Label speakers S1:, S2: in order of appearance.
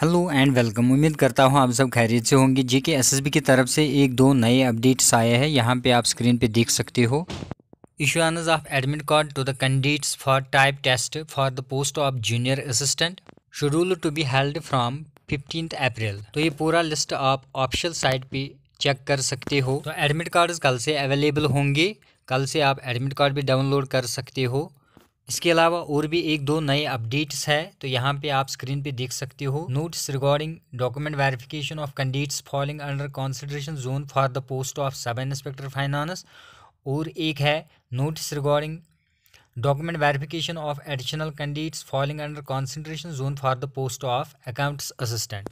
S1: Hello and welcome. उम्मीद करता हूँ आप सब खैरियत से होंगे। जी के एस की तरफ़ से एक दो नए अपडेट्स आए हैं, यहाँ पे आप स्क्रीन पे देख सकते हो। Issuance of admit card to the candidates for type test for the post of junior assistant schedule to be held from fifteen April तो ये पूरा लिस्ट आप ऑफिशियल साइट पे चेक कर सकते हो। तो एडमिट कार्ड कल से अवेलेबल होंगे। कल से आप एडमिट कार्ड भी डाउनलोड कर सकते हो। इसके अलावा और भी एक दो नए अपडेट्स है तो यहाँ पे आप स्क्रीन पे देख सकते हो। Notes regarding document verification of candidates falling under consideration zone for the post of sub inspector finance और एक है notice regarding document verification of additional candidates falling under consideration zone for the post of accounts assistant